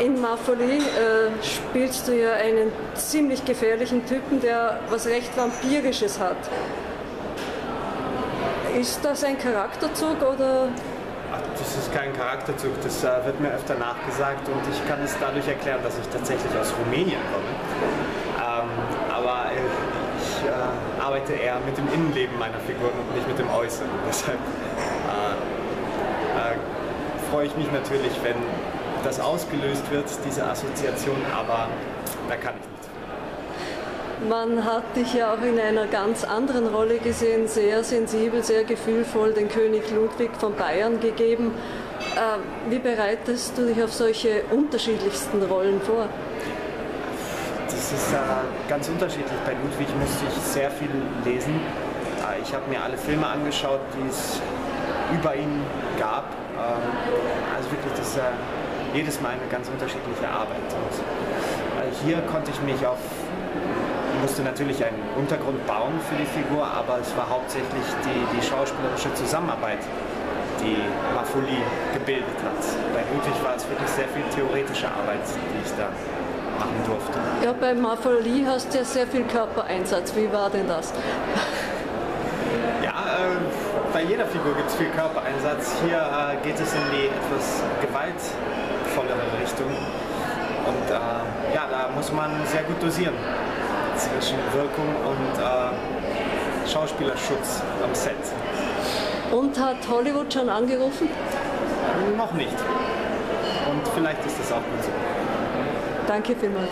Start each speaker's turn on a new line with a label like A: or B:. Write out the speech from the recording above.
A: In Mafoli äh, spielst du ja einen ziemlich gefährlichen Typen, der was recht Vampirisches hat. Ist das ein Charakterzug oder?
B: Das ist kein Charakterzug, das äh, wird mir öfter nachgesagt und ich kann es dadurch erklären, dass ich tatsächlich aus Rumänien komme. Ähm, aber äh, ich äh, arbeite eher mit dem Innenleben meiner Figuren und nicht mit dem Äußeren. Deshalb äh, äh, freue ich mich natürlich, wenn das ausgelöst wird, diese Assoziation, aber da kann ich nichts.
A: Man hat dich ja auch in einer ganz anderen Rolle gesehen, sehr sensibel, sehr gefühlvoll, den König Ludwig von Bayern gegeben. Äh, wie bereitest du dich auf solche unterschiedlichsten Rollen vor?
B: Das ist äh, ganz unterschiedlich. Bei Ludwig musste ich sehr viel lesen. Äh, ich habe mir alle Filme angeschaut, die es über ihn gab. Ähm, also wirklich, das ist äh, jedes Mal eine ganz unterschiedliche Arbeit. Und hier konnte ich mich auf musste natürlich einen Untergrund bauen für die Figur, aber es war hauptsächlich die, die schauspielerische Zusammenarbeit, die Mafuli gebildet hat. Bei Ludwig war es wirklich sehr viel theoretische Arbeit, die ich da machen durfte.
A: Ja, bei Mafuli hast du ja sehr viel Körpereinsatz. Wie war denn das?
B: Ja, äh, bei jeder Figur gibt es viel Körpereinsatz. Hier äh, geht es in die etwas gewaltvollere Richtung. Und äh, ja, da muss man sehr gut dosieren zwischen Wirkung und äh, Schauspielerschutz am Set.
A: Und hat Hollywood schon angerufen?
B: Noch nicht. Und vielleicht ist das auch gut so.
A: Danke vielmals.